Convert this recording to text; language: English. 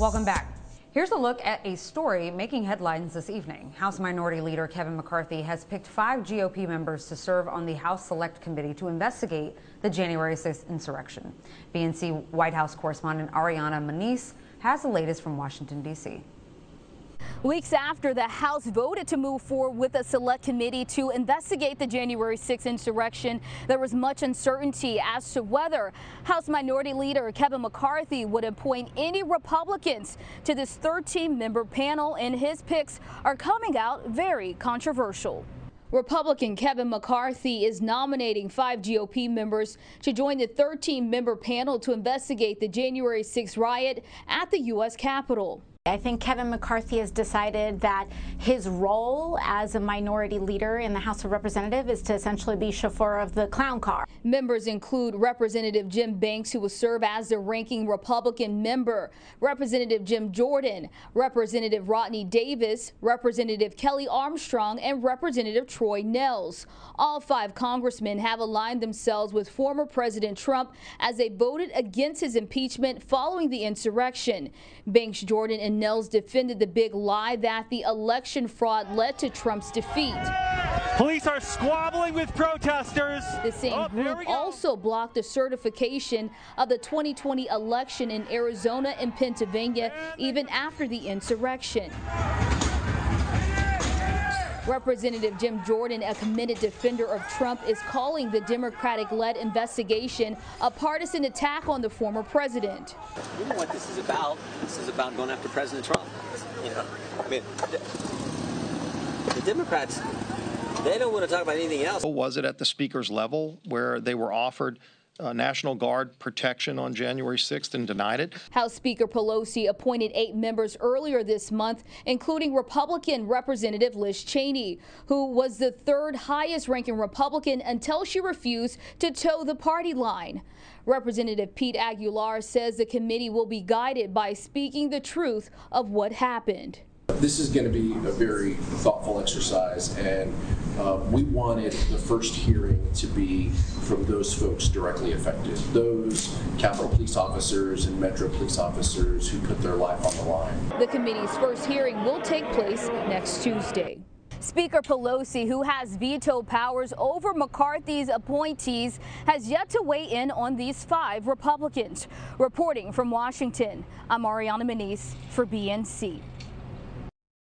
Welcome back. Here's a look at a story making headlines this evening. House Minority Leader Kevin McCarthy has picked five GOP members to serve on the House Select Committee to investigate the January 6th insurrection. BNC White House correspondent Ariana Maniece has the latest from Washington, D.C. Weeks after the House voted to move forward with a select committee to investigate the January 6 insurrection, there was much uncertainty as to whether House Minority Leader Kevin McCarthy would appoint any Republicans to this 13-member panel, and his picks are coming out very controversial. Republican Kevin McCarthy is nominating five GOP members to join the 13-member panel to investigate the January 6 riot at the U.S. Capitol. I think Kevin McCarthy has decided that his role as a minority leader in the House of Representatives is to essentially be chauffeur of the clown car. Members include Representative Jim Banks, who will serve as the ranking Republican member, Representative Jim Jordan, Representative Rodney Davis, Representative Kelly Armstrong, and Representative Troy Nehls. All five congressmen have aligned themselves with former President Trump as they voted against his impeachment following the insurrection. Banks, Jordan, and and Nehls defended the big lie that the election fraud led to Trump's defeat. Police are squabbling with protesters. The same oh, group also blocked the certification of the 2020 election in Arizona and Pennsylvania even after the insurrection. Representative Jim Jordan, a committed defender of Trump, is calling the Democratic-led investigation a partisan attack on the former president. You know what this is about? This is about going after President Trump. You know, I mean, the, the Democrats they don't want to talk about anything else. Was it at the speaker's level where they were offered uh, National Guard protection on January 6th and denied it. House Speaker Pelosi appointed eight members earlier this month, including Republican Representative Liz Cheney, who was the third highest ranking Republican until she refused to toe the party line. Representative Pete Aguilar says the committee will be guided by speaking the truth of what happened. This is going to be a very thoughtful exercise, and uh, we wanted the first hearing to be from those folks directly affected, those Capitol police officers and Metro police officers who put their life on the line. The committee's first hearing will take place next Tuesday. Speaker Pelosi, who has veto powers over McCarthy's appointees, has yet to weigh in on these five Republicans. Reporting from Washington, I'm Ariana Maniece for BNC.